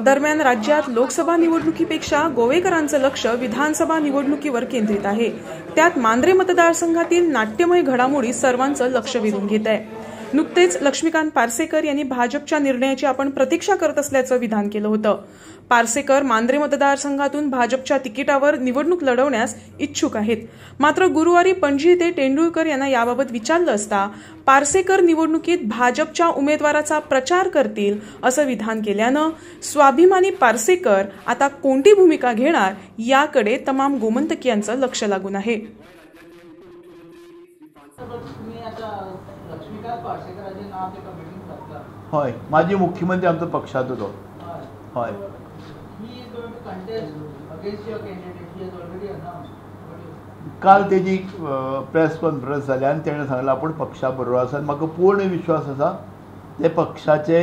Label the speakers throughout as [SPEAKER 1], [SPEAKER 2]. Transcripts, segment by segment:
[SPEAKER 1] दरम्यान राज्यात लोकसभा निवडणुकीपेक्षा गोवेकरांचं लक्ष विधानसभा निवडणुकीवर केंद्रित आहे. त्यात मांद्रे मतदारसंघातील नाट्यमय घडामोडी सर्वांचं लक्ष वेधून घेत आहे. नुकतेच लक्ष्मीकांत पार्सेकर यांनी भाजपच्या निर्णयाची आपण प्रतीक्षा करत असल्याचं विधान केलं होतं. पार्सेकर मांद्रे मतदारसंघातून भाजपच्या तिकिटावर निवडणूक लढवण्यास इच्छुक आहेत. मात्र गुरुवारी पणजी येथे तेंडुलकर यांना याबाबत विचारलं असता पार्सेकर निवडणुकीत भाजपच्या उमेदवाराचा प्रचार करतील असं विधान केल्यानं स्वाभिमानी पार्सेकर आता कोणती भूमिका घेणार याकडे तमाम गोमंतकीयांचं लक्ष लागून आहे.
[SPEAKER 2] तुम्ही
[SPEAKER 3] हय माजी मुख्यमंत्री आमचो पक्षाचो
[SPEAKER 2] हय.
[SPEAKER 3] काल तेजी प्रेस कॉन्फरन्स जाली आनी तेणें सांगलें आपूण पक्षा बरोबर आसा आनी म्हाका पूर्ण विश्वास आसा ते पक्षाचे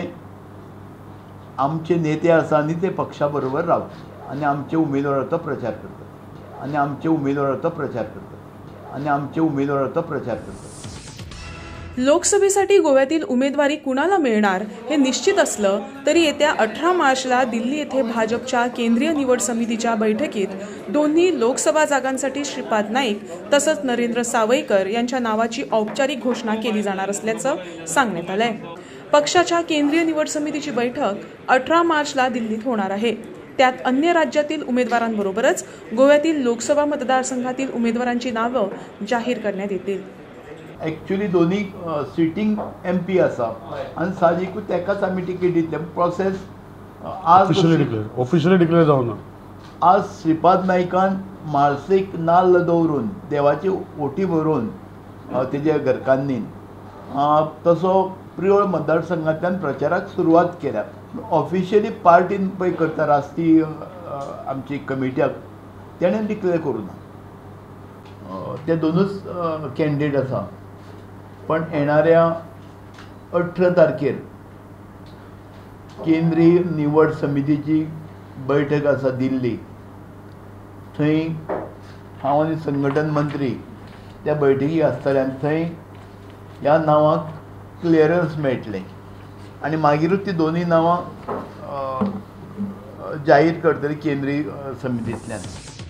[SPEAKER 3] आमचे नेते आसा आनी ते पक्षा बरोबर रावता आनी आमचे उमेदवाराचो प्रचार करता आनी आमचे उमेदवाराचो प्रचार करता आनी आमचे उमेदवाराचो प्रचार करता
[SPEAKER 1] लोकसभेसाठी गोव्यातील उमेदवारी कुणाला मिळणार हे निश्चित असलं तरी येत्या अठरा मार्चला दिल्ली येथे भाजपच्या केंद्रीय निवड समितीच्या बैठकीत दोन्ही लोकसभा जागांसाठी श्रीपाद नाईक तसंच नरेंद्र सावईकर यांच्या नावाची औपचारिक घोषणा केली जाणार असल्याचं सांगण्यात आलंय. पक्षाच्या केंद्रीय निवड समितीची बैठक अठरा मार्चला दिल्लीत होणार आहे. त्यात अन्य राज्यातील उमेदवारांबरोबरच गोव्यातील लोकसभा मतदारसंघातील उमेदवारांची नावं जाहीर करण्यात येतील.
[SPEAKER 3] एक्चुली दोन्ही सिटींग एम पी आसा आनी साहजिकूच तेकाच आमी टिकेट दितले प्रोसेस आज
[SPEAKER 4] ऑफिशियली डिक्लेअर ऑफिशियली डिक्लेअर जावना
[SPEAKER 3] आज श्रीपाद नायकान म्हाळसेक नाल्ल दवरून देवाची ओटी भरून तेजे घरकान्नीन अ, तसो प्रियोळ मतदारसंघांतल्यान प्रचाराक सुरवात केल्या. ऑफिशियली पार्टीन पळय करता राष्ट्रीय आमची कमिट्याक तेणें डिक्लेअर करूं ना. अ, ते दोनूच कॅन्डिडेट आसा पण येणाऱ्या अठरा तारखेर केंद्रीय निवड समितीची बैठक आसा दिल्ली. थंय हांव आनी संघटन मंत्री त्या बैठकीक आसतले आनी थंय ह्या नांवाक क्लियरन्स मेळटलें. आनी मागीरूच ती दोनूय नांवां जाहीर करतली केंद्रीय समितींतल्यान.